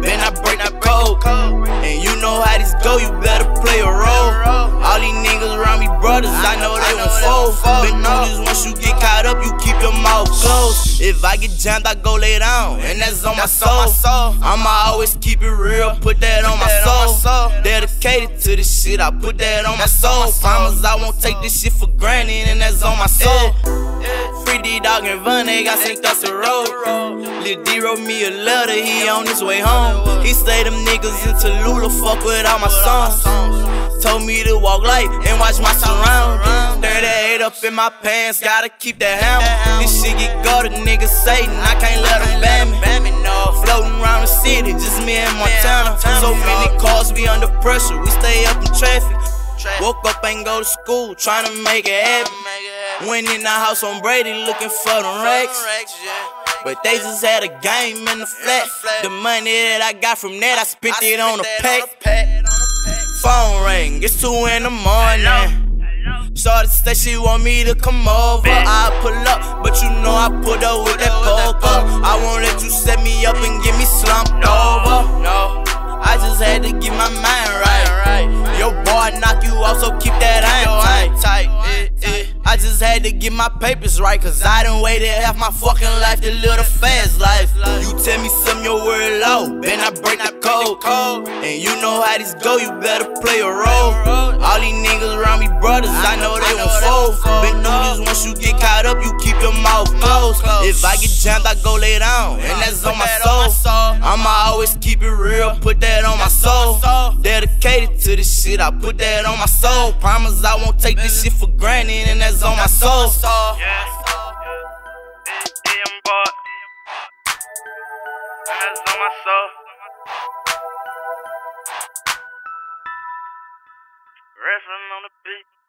man, I break code. And you know how this go, you better play a role. All these niggas around me brothers, I know they won't fold. Been through this once you get caught up, you keep your mouth closed. If I get jammed, I go lay down, and that's on my soul. I'ma always keep it real, put that on my soul. Dedicated to this shit, I put that on my soul. Promise I won't take this shit for granted, and that's on my soul. Free D Dog and Vun, they got synced up the road. Lil D wrote me a letter, he on his way home. He say them niggas in Tallulah fuck with all my songs. Told me to walk light and watch my surroundings. 38 up in my pants, gotta keep that hammer. This shit get to niggas Satan, I can't let them ban me. Floating around the city, just me and Montana. So many cars, we under pressure, we stay up in traffic. Woke up, and go to school, trying to make it happen. Went in the house on Brady looking for the racks. But they just had a game in the flat. The money that I got from that, I spent it on a pack. Phone ring, it's two in the morning. Shorty said she want me to come over. I pull up, but you know I put up with that poker. I won't let you set me up and get me slumped to get my papers right, cause I done waited half my fucking life to live a fast life. You tell me some your word low, then I break the code. And you know how this go, you better play a role. All these niggas around me brothers, I know they won't fold. Been through this once you get caught up, you keep your mouth closed. If I get jammed, I go lay down, and that's on my soul. I'ma always keep it real, put that on my soul. Dedicated to this shit, I put that on my soul. Promise I won't take this shit for granted, and that's on my soul. Yeah. YoungBoy. That's on my soul. Wrestling on the beat.